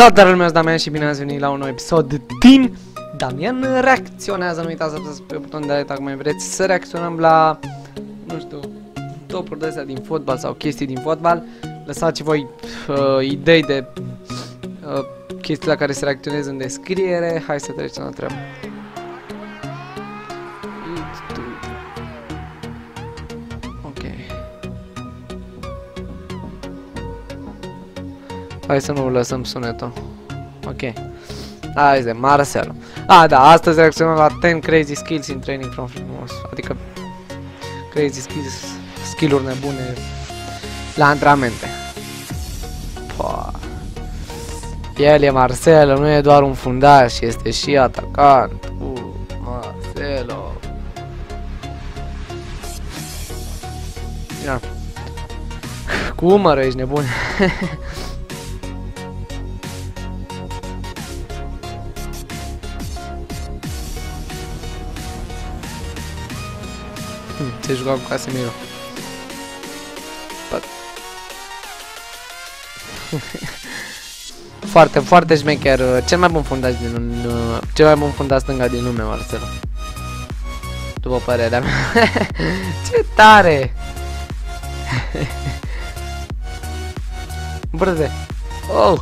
Salutare lumea, Damian și bine ați venit la un nou episod din Damian reacționează. Nu uitați să apăsați pe butonul de like dacă mai vreți să reacționăm la, nu știu, topuri de astea din fotbal sau chestii din fotbal. Lăsați voi uh, idei de uh, chestii la care să reacționez în descriere. Hai să trecem la treabă. Hai să nu lăsăm sunetul. Ok. Hai de Marcelo. Ah, da, astăzi reacționăm la 10 crazy skills in training from frumos. Adică crazy skills, skill-uri nebune la antrenamente. Pua. El e Marcelo, nu e doar un fundaș, este și atacant. Uh, Marcelo. Ia. Cu umără ești nebun. Se juca cu Casemiro. foarte, foarte șmecher. Cel mai bun fundaș din cel mai bun fundaș stânga din lume, Marcelo. După părerea mea. Ce tare! Brăde. Oh!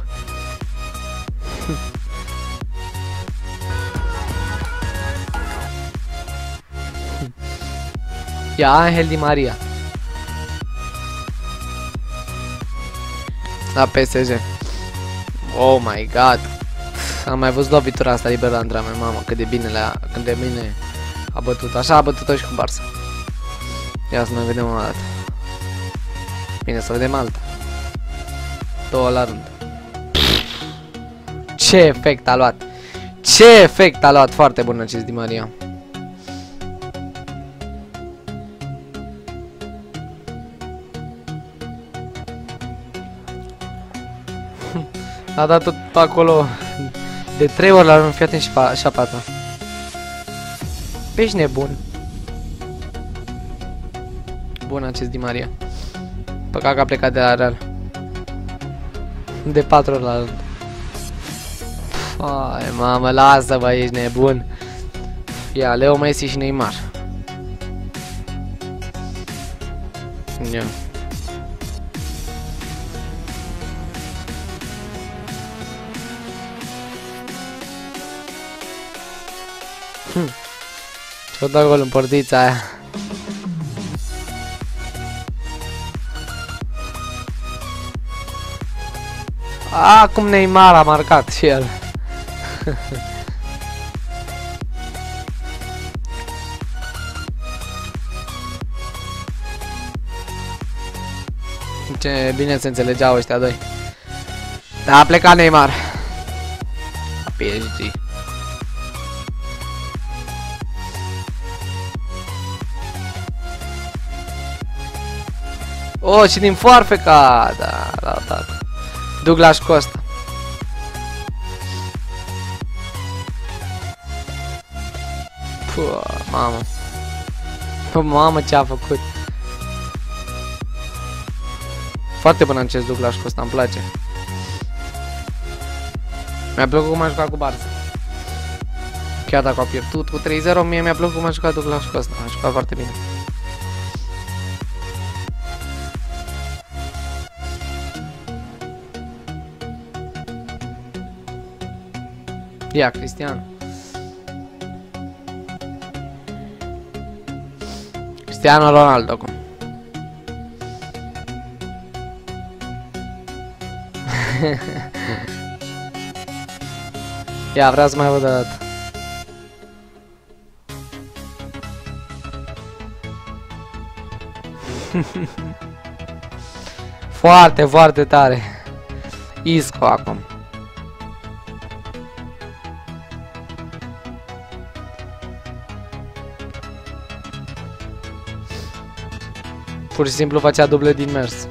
Ia Angel Di Maria. La PSG. Oh my god. Am mai văzut lovitura asta liberă la antrenament, mamă, cât de bine le-a, cât de bine a bătut. Așa a bătut-o și cu Barça. Ia să mai vedem o dată. Bine, să vedem alta. Două la rând. Ce efect a luat! Ce efect a luat! Foarte bun acest Di Maria. A dat tot pe acolo de trei ori la rând, fii atent și, pa, și a patra. Ești nebun. Bun acest Di Maria. Păcat că a plecat de la Real. De patru ori la rând. Ai, mamă, lasă, bă, ești nebun. Ia, Leo Messi și Neymar. Ia. Yeah. Hm. Și-o dat gol în portița aia. Acum Neymar a marcat și el. Ce bine se înțelegeau ăștia doi. Da, a plecat Neymar. La PSG. Oh, și din foarfeca! Da, da, da. Douglas Costa. Puh, mamă. Puh, mamă ce a făcut. Foarte bun acest Douglas Costa, îmi place. Mi-a plăcut cum a jucat cu Barça. Chiar dacă a pierdut cu 3-0, mie mi-a plăcut cum a jucat Douglas Costa. A jucat foarte bine. Ia, Cristiano. Cristiano Ronaldo acum. Ia, vreau să mai văd o dată. foarte, foarte tare. Isco acum. Pur și simplu facea duble din mers.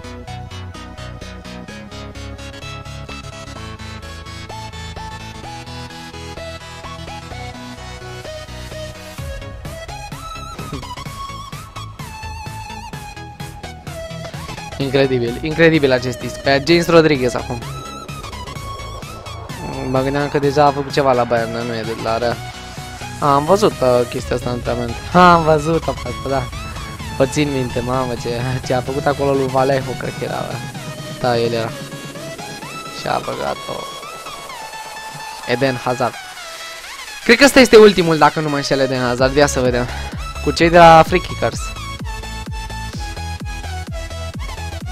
Incredibil, incredibil acest disc. Pe James Rodriguez acum. Mă gândeam că deja a făcut ceva la Bayern, nu e de la Real. A, am văzut uh, chestia asta în antrenament. Ha, am văzut-o pe asta, da. O țin minte, mamă, ce, ce a făcut acolo lui Valejo, cred că era. Da, el era. Și a băgat-o. Eden Hazard. Cred că ăsta este ultimul, dacă nu mă înșel Eden Hazard. Ia să vedem. Cu cei de la Free Kickers.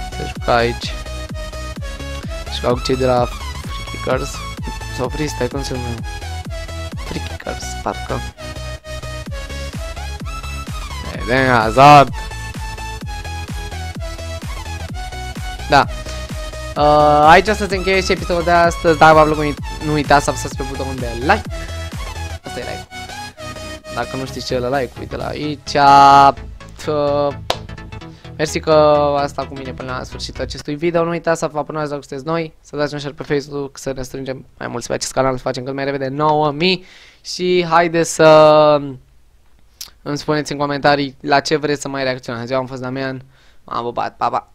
Se juca aici. Juca cu cei de la Free Kickers. Sau Freestyle, cum se numește? Free Kickers, parcă. Eden Hazard. Da. Uh, aici să se încheie și episodul de astăzi. Dacă v-a plăcut, nu uitați să apăsați pe butonul de like. Asta e like. Dacă nu știți ce e like, uite la aici. Uh, mersi că asta cu mine până la sfârșitul acestui video. Nu uitați să vă abonați dacă sunteți noi, să dați un share pe Facebook, să ne strângem mai mulți pe acest canal, să facem cât mai repede 9000 și haideți să îmi spuneți în comentarii la ce vreți să mai reacționați. Eu am fost Damian, m-am pupat, pa, pa!